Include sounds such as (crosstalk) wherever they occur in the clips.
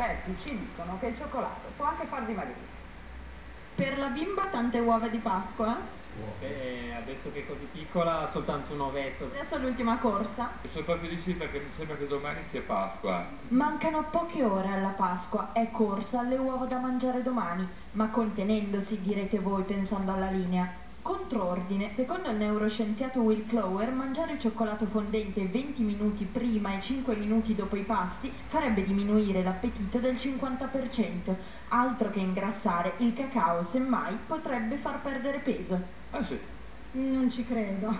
esperti ci dicono che il cioccolato può anche far dimagrire. Per la bimba tante uova di Pasqua. Beh, adesso che è così piccola, soltanto un ovetto. Adesso è l'ultima corsa. Sono proprio di sì perché mi sembra che domani sia Pasqua. Mancano poche ore alla Pasqua, è corsa alle uova da mangiare domani, ma contenendosi, direte voi pensando alla linea. Controordine, secondo il neuroscienziato Will Clower, mangiare cioccolato fondente 20 minuti prima e 5 minuti dopo i pasti farebbe diminuire l'appetito del 50%. Altro che ingrassare, il cacao semmai potrebbe far perdere peso. Ah sì. Non ci credo.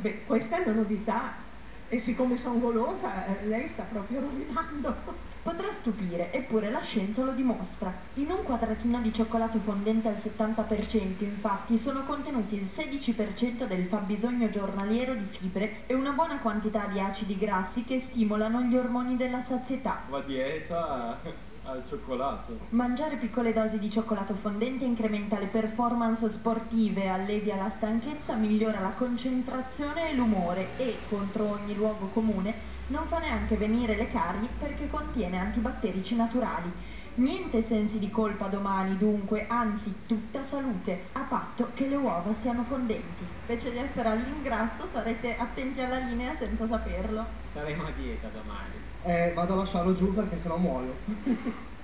Beh, questa è una novità. E siccome sono golosa, eh, lei sta proprio rovinando. (laughs) Potrà stupire, eppure la scienza lo dimostra. In un quadratino di cioccolato fondente al 70% infatti sono contenuti il 16% del fabbisogno giornaliero di fibre e una buona quantità di acidi grassi che stimolano gli ormoni della sazietà. La dieta al cioccolato. Mangiare piccole dosi di cioccolato fondente incrementa le performance sportive, allevia la stanchezza, migliora la concentrazione e l'umore e, contro ogni luogo comune, non fa neanche venire le carie perché contiene antibatterici naturali. Niente sensi di colpa domani, dunque, anzi tutta salute, a patto che le uova siano fondenti. Invece di essere all'ingrasso sarete attenti alla linea senza saperlo. Saremo a dieta domani. Eh, vado a lasciarlo giù perché sennò muoio. (laughs)